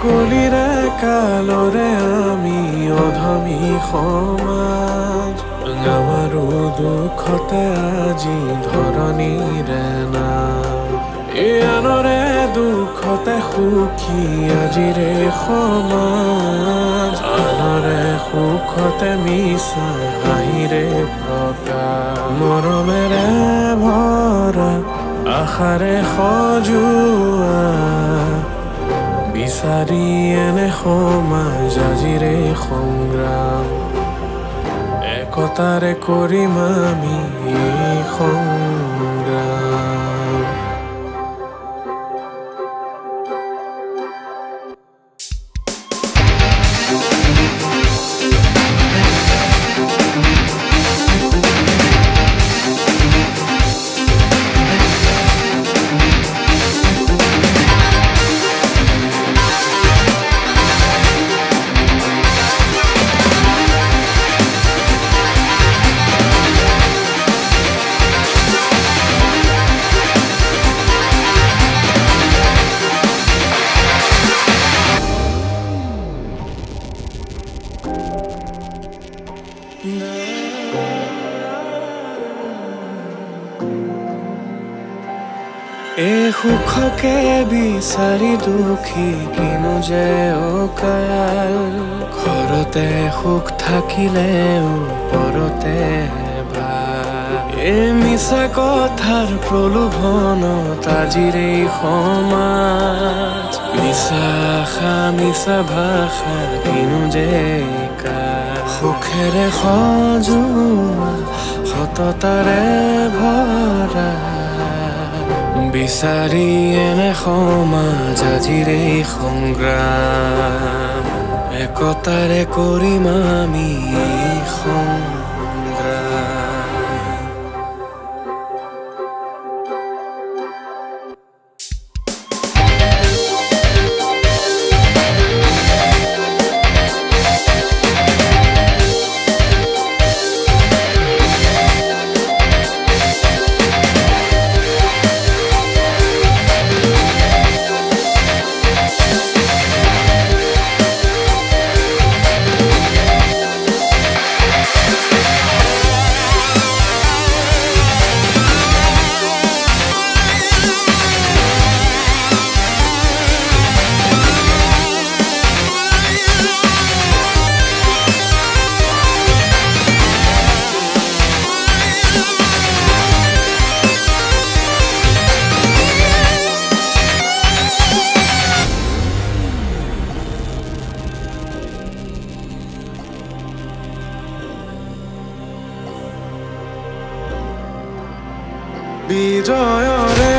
কলিৰে কালৰে আমি অধমী সমাজ। আমাৰো দুখতে আজি ধৰণীৰে না। এই আনৰে দুখতে সুখী আজিৰে সমাজ। আনৰে সুখতে মিছা হাঁহিৰে প্ৰকাশ। মৰমেৰে ভৰা আশাৰে সজোৱা বিচাৰি এনে সমাজ আজিৰে সংগ্ৰাম একতাৰে কৰিম আমি সংগ্ৰাম এই সুখকে বিচাৰি দুখী কিনো যে অকাল। ঘৰতে সুখ থাকিলেও পৰতে এই মিছা কথাৰ প্ৰলোভনত আজিৰে সমাজ। মিছা আশা মিছা ভাষা কিনো যে সুখেৰে সজোৱা সততাৰে ভৰা বিচাৰি এনে সমাজ সংগ্ৰাম একতাৰে কৰিম আমি সংগ্ৰাম। বিজয় রে